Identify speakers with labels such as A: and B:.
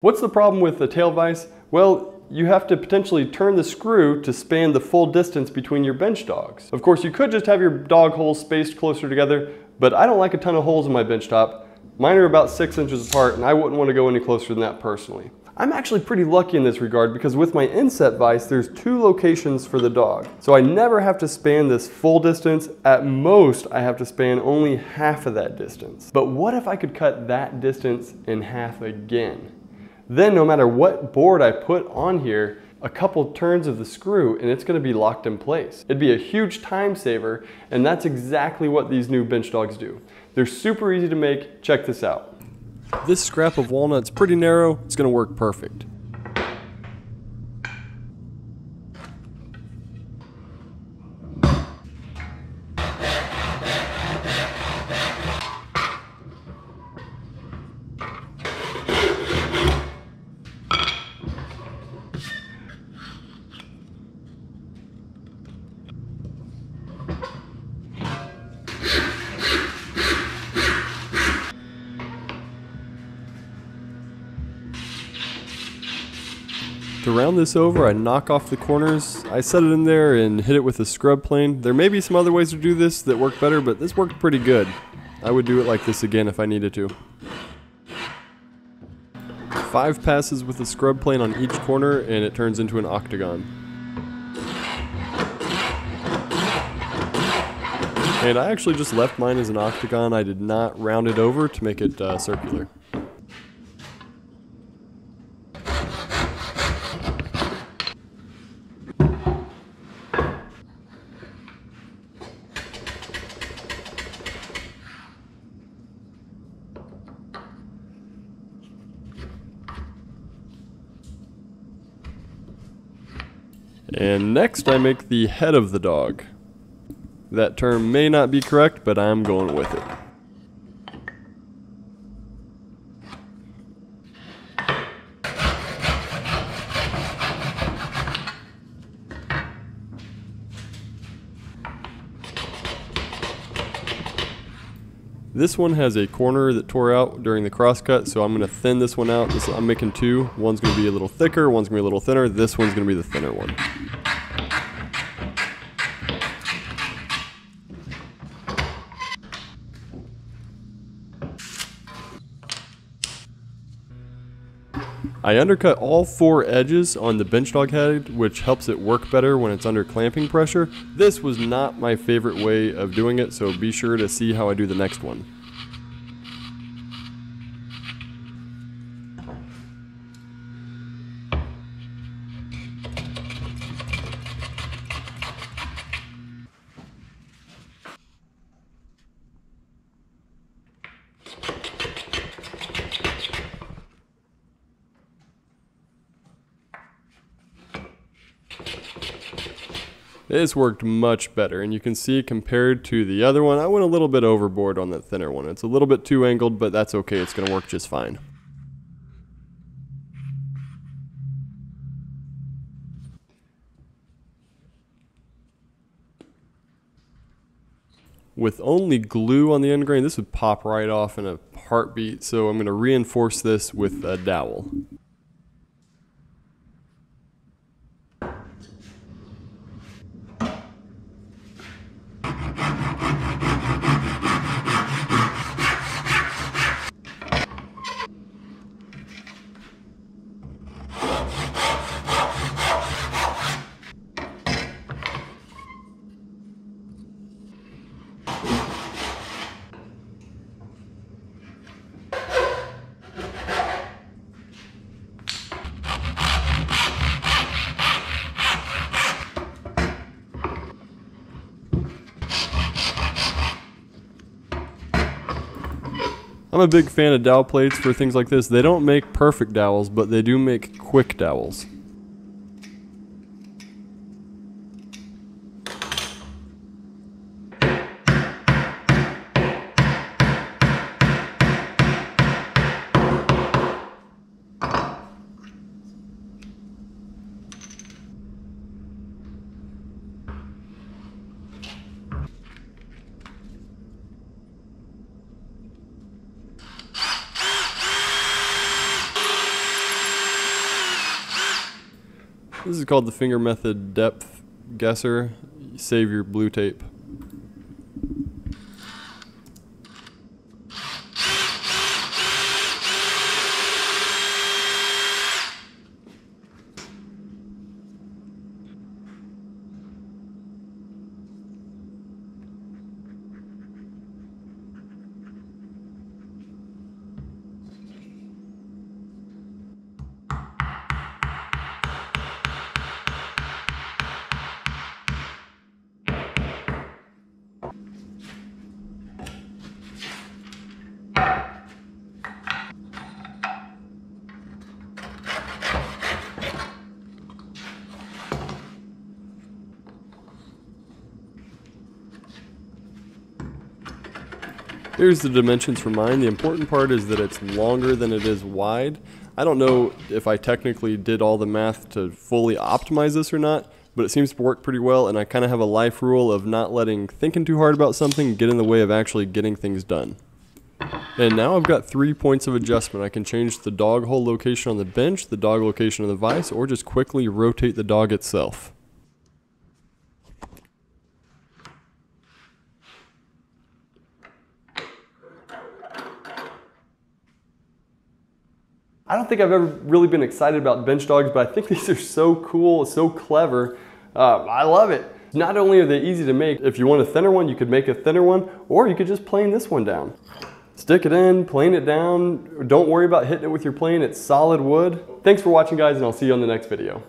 A: What's the problem with the tail vise? Well, you have to potentially turn the screw to span the full distance between your bench dogs. Of course, you could just have your dog holes spaced closer together, but I don't like a ton of holes in my bench top. Mine are about six inches apart, and I wouldn't want to go any closer than that personally. I'm actually pretty lucky in this regard because with my inset vise, there's two locations for the dog. So I never have to span this full distance. At most, I have to span only half of that distance. But what if I could cut that distance in half again? Then no matter what board I put on here, a couple turns of the screw and it's gonna be locked in place. It'd be a huge time saver and that's exactly what these new bench dogs do. They're super easy to make, check this out. This scrap of walnut's pretty narrow, it's gonna work perfect. Round this over, I knock off the corners. I set it in there and hit it with a scrub plane. There may be some other ways to do this that work better, but this worked pretty good. I would do it like this again if I needed to. Five passes with a scrub plane on each corner and it turns into an octagon. And I actually just left mine as an octagon. I did not round it over to make it uh, circular. And next I make the head of the dog. That term may not be correct, but I'm going with it. This one has a corner that tore out during the crosscut, so I'm going to thin this one out. This, I'm making two. One's going to be a little thicker, one's going to be a little thinner. This one's going to be the thinner one. I undercut all four edges on the bench dog head, which helps it work better when it's under clamping pressure. This was not my favorite way of doing it, so be sure to see how I do the next one. This worked much better, and you can see compared to the other one, I went a little bit overboard on that thinner one. It's a little bit too angled, but that's okay. It's going to work just fine. With only glue on the end grain, this would pop right off in a heartbeat, so I'm going to reinforce this with a dowel. I'm a big fan of dowel plates for things like this. They don't make perfect dowels, but they do make quick dowels. This is called the finger method depth guesser. Save your blue tape. Here's the dimensions for mine. The important part is that it's longer than it is wide. I don't know if I technically did all the math to fully optimize this or not, but it seems to work pretty well and I kind of have a life rule of not letting thinking too hard about something get in the way of actually getting things done. And now I've got three points of adjustment. I can change the dog hole location on the bench, the dog location on the vise, or just quickly rotate the dog itself. I don't think I've ever really been excited about bench dogs, but I think these are so cool, so clever. Uh, I love it. Not only are they easy to make, if you want a thinner one, you could make a thinner one, or you could just plane this one down. Stick it in, plane it down. Don't worry about hitting it with your plane, it's solid wood. Thanks for watching guys, and I'll see you on the next video.